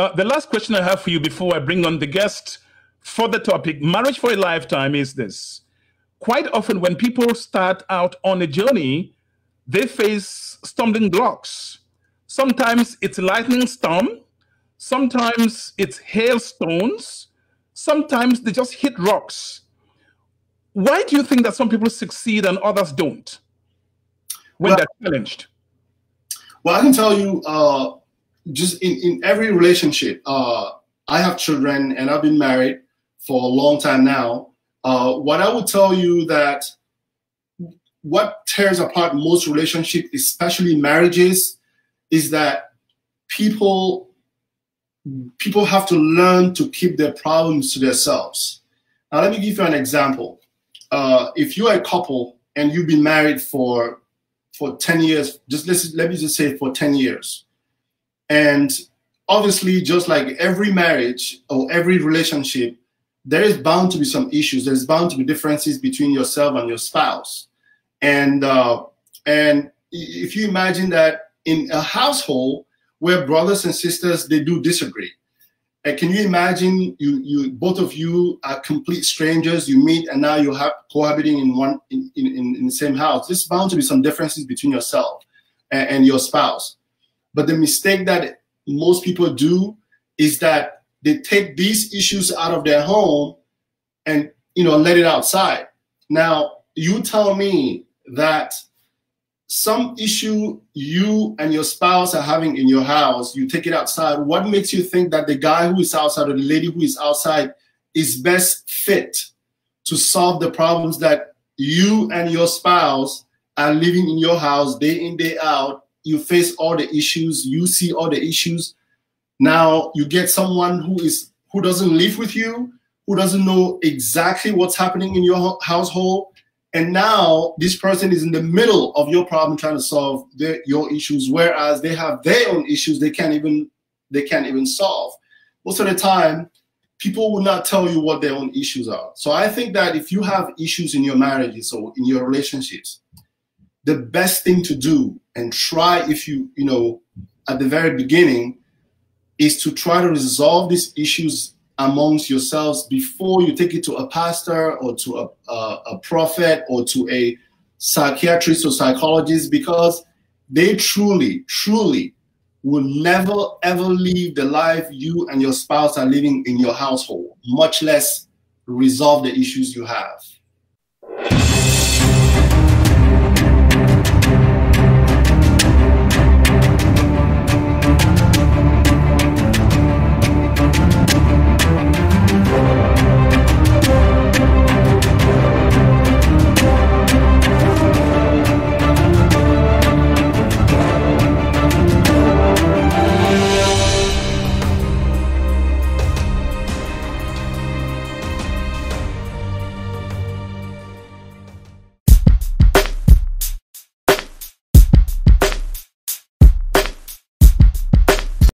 Uh, the last question I have for you before I bring on the guest for the topic, marriage for a lifetime, is this. Quite often, when people start out on a journey, they face stumbling blocks. Sometimes it's lightning storm, sometimes it's hailstones, sometimes they just hit rocks. Why do you think that some people succeed and others don't when well, they're challenged? Well, I can tell you, uh, just in, in every relationship, uh, I have children and I've been married for a long time now. Uh, what I would tell you that what tears apart most relationships, especially marriages, is that people people have to learn to keep their problems to themselves. Now, let me give you an example. Uh, if you're a couple and you've been married for for 10 years, just let's, let me just say for 10 years, and obviously, just like every marriage or every relationship, there is bound to be some issues. There's bound to be differences between yourself and your spouse. And uh, and if you imagine that in a household where brothers and sisters they do disagree, and can you imagine you you both of you are complete strangers, you meet and now you have cohabiting in one in, in, in the same house. There's bound to be some differences between yourself and, and your spouse. But the mistake that most people do is that they take these issues out of their home and you know let it outside. Now you tell me that some issue you and your spouse are having in your house, you take it outside. What makes you think that the guy who is outside or the lady who is outside is best fit to solve the problems that you and your spouse are living in your house day in, day out you face all the issues, you see all the issues. Now you get someone who is who doesn't live with you, who doesn't know exactly what's happening in your household, and now this person is in the middle of your problem trying to solve their, your issues, whereas they have their own issues they can't even they can't even solve. Most of the time, people will not tell you what their own issues are. So I think that if you have issues in your marriages or in your relationships, the best thing to do and try if you you know at the very beginning is to try to resolve these issues amongst yourselves before you take it to a pastor or to a, a, a prophet or to a psychiatrist or psychologist because they truly truly will never ever leave the life you and your spouse are living in your household much less resolve the issues you have